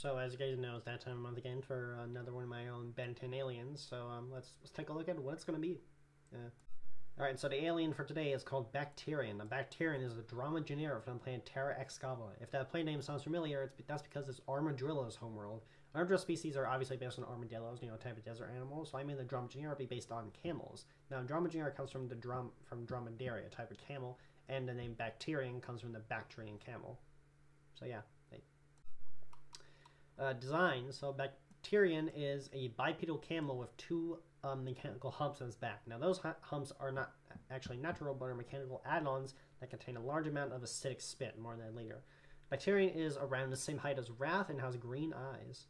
so as you guys know, it's that time of month again for another one of my own Ben 10 aliens. So um, let's let's take a look at what it's going to be. Uh, all right, so the alien for today is called Bacterian. The Bacterian is a drama genera from the planet Terra Excava. If that planet name sounds familiar, it's, that's because it's Armadillo's homeworld. Armadillo species are obviously based on armadillos, you know, type of desert animal. So I mean the drama genera be based on camels. Now, drama genera comes from the drum from dromedaria, a type of camel, and the name Bacterian comes from the Bactrian camel. So yeah. Uh, design. So Bacterian is a bipedal camel with two um, mechanical humps on its back. Now, those humps are not actually natural, but are mechanical add-ons that contain a large amount of acidic spit, more than later. Bacterian is around the same height as Rath and has green eyes.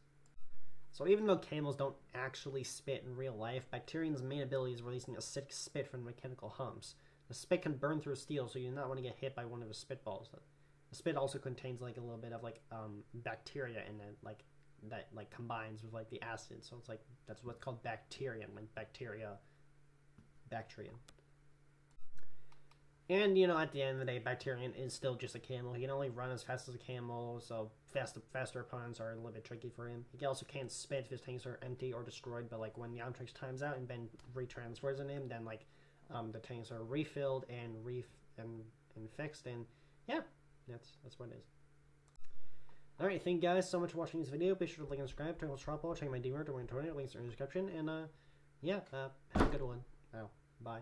So even though camels don't actually spit in real life, Bacterian's main ability is releasing acidic spit from mechanical humps. The spit can burn through steel, so you do not want to get hit by one of the spitballs. The spit also contains like a little bit of like um, bacteria in it, like that like combines with like the acid. So it's like that's what's called bacterium, like bacteria, bacterium. And you know, at the end of the day, Bacterian is still just a camel. He can only run as fast as a camel, so fast, faster opponents are a little bit tricky for him. He also can't spit if his tanks are empty or destroyed. But like when the Omnitrix times out and Ben retransfers in him, then like um, the tanks are refilled and ref and and fixed. And yeah, that's that's what it is. Alright, thank you guys so much for watching this video. Be sure to like and subscribe, turn on Strawpoll, check my DMR, to win Links are in the description, and uh, yeah, uh, have a good one. Now, bye.